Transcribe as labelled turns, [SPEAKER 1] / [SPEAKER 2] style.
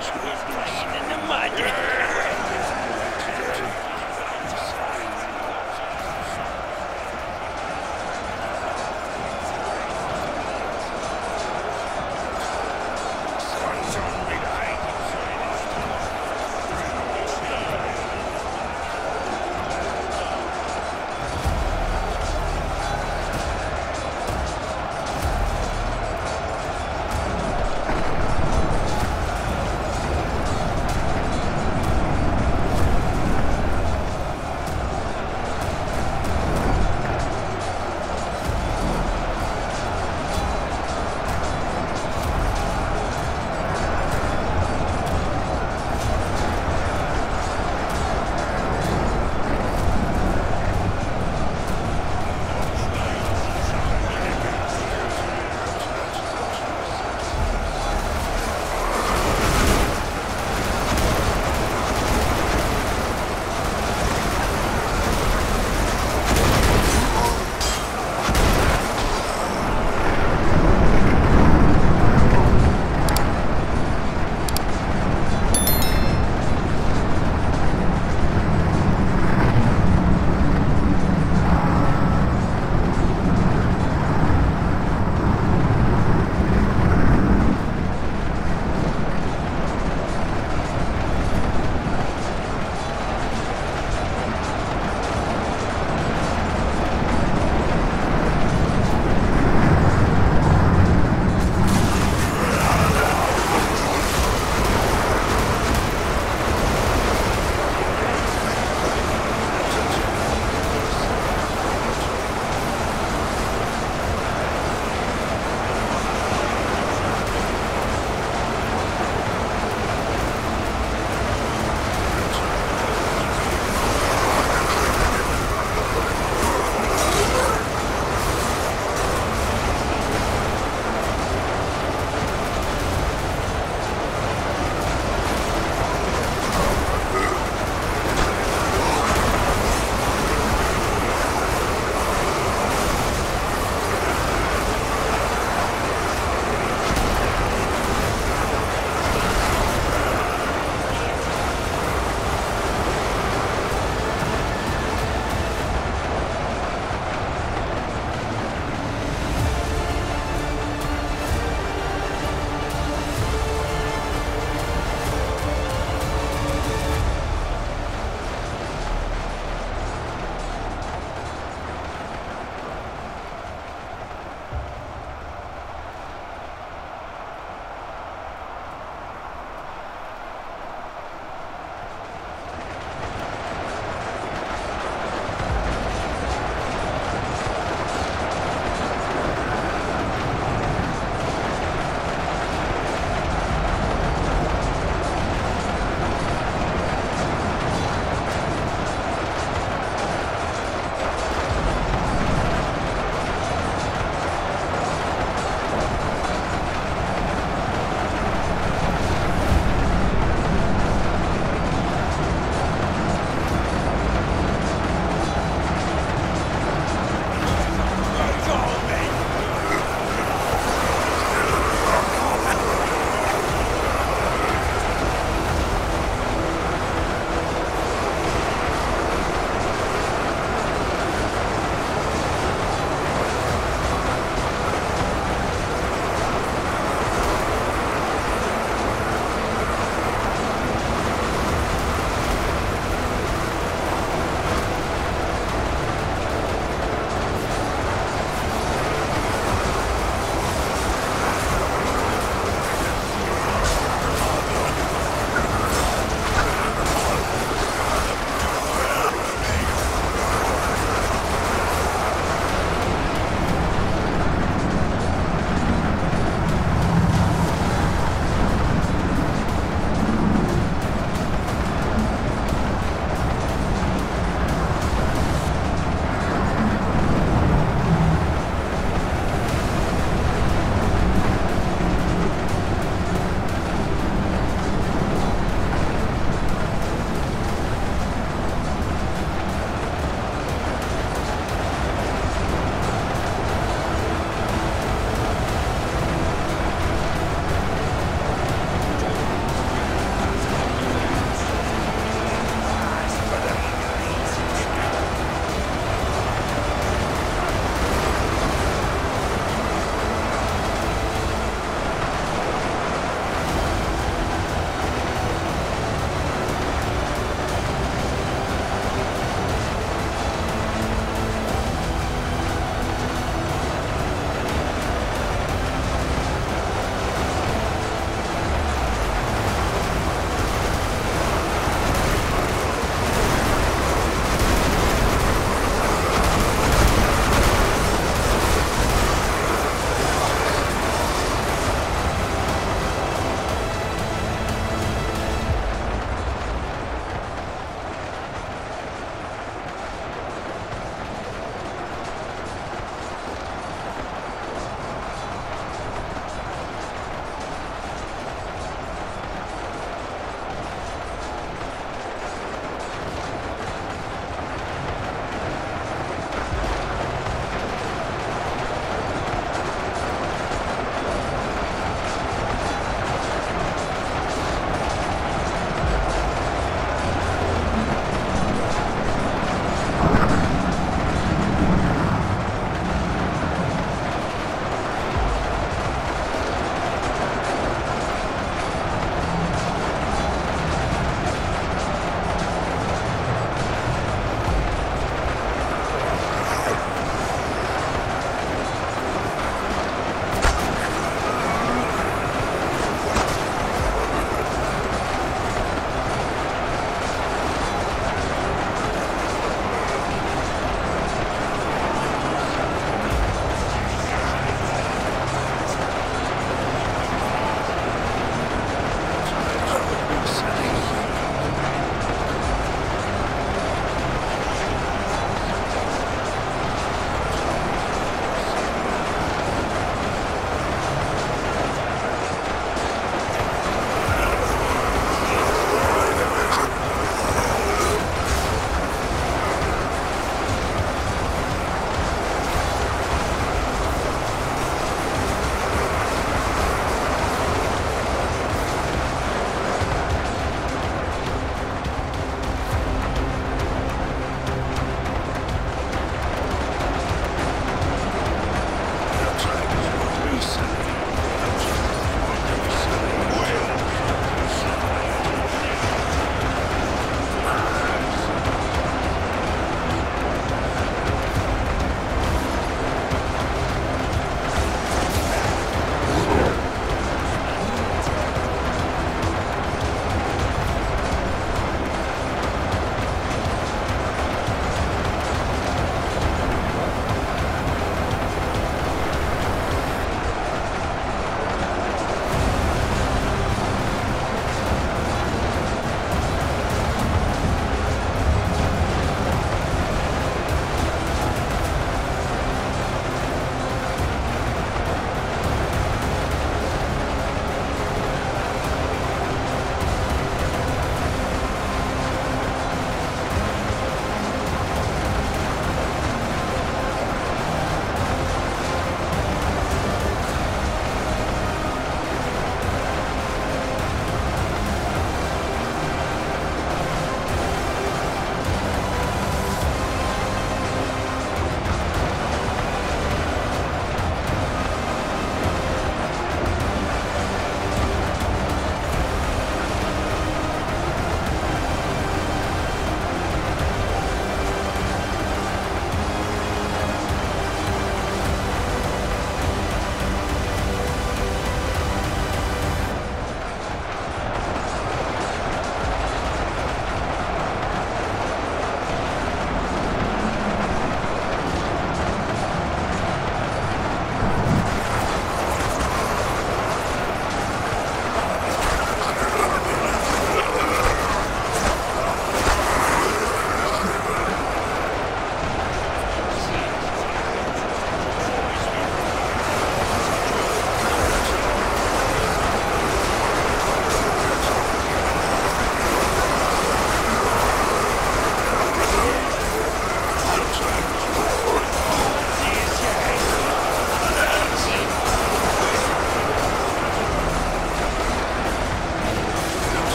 [SPEAKER 1] He's, he's